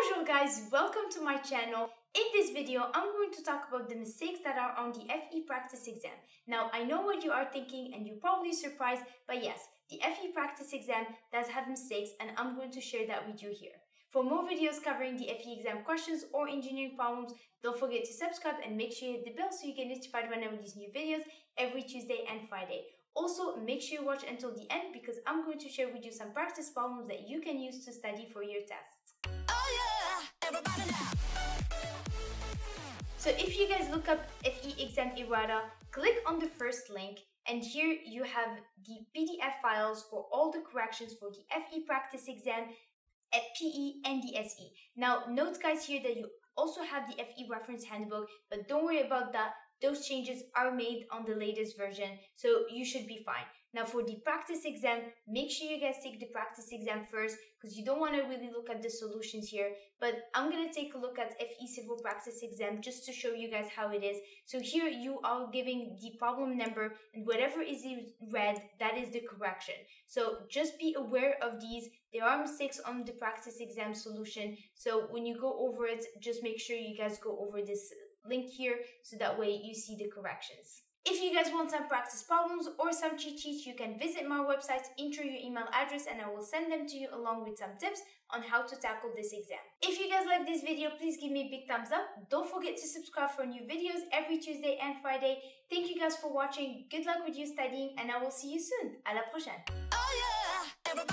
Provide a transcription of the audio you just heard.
Bonjour guys, welcome to my channel. In this video, I'm going to talk about the mistakes that are on the FE practice exam. Now, I know what you are thinking and you're probably surprised, but yes, the FE practice exam does have mistakes and I'm going to share that with you here. For more videos covering the FE exam questions or engineering problems, don't forget to subscribe and make sure you hit the bell so you get notified when I release new videos every Tuesday and Friday. Also, make sure you watch until the end because I'm going to share with you some practice problems that you can use to study for your tests. So if you guys look up FE exam errata, click on the first link and here you have the PDF files for all the corrections for the FE practice exam at PE and the SE. Now note guys here that you also have the FE reference handbook, but don't worry about that those changes are made on the latest version, so you should be fine. Now for the practice exam, make sure you guys take the practice exam first because you don't want to really look at the solutions here. But I'm going to take a look at FE Civil Practice exam just to show you guys how it is. So here you are giving the problem number and whatever is red, that is the correction. So just be aware of these. There are mistakes on the practice exam solution. So when you go over it, just make sure you guys go over this link here so that way you see the corrections. If you guys want some practice problems or some cheat sheets, you can visit my website, enter your email address, and I will send them to you along with some tips on how to tackle this exam. If you guys like this video, please give me a big thumbs up. Don't forget to subscribe for new videos every Tuesday and Friday. Thank you guys for watching. Good luck with you studying, and I will see you soon. À la prochaine. Oh yeah,